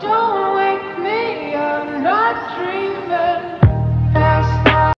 Don't wake me, I'm not dreaming.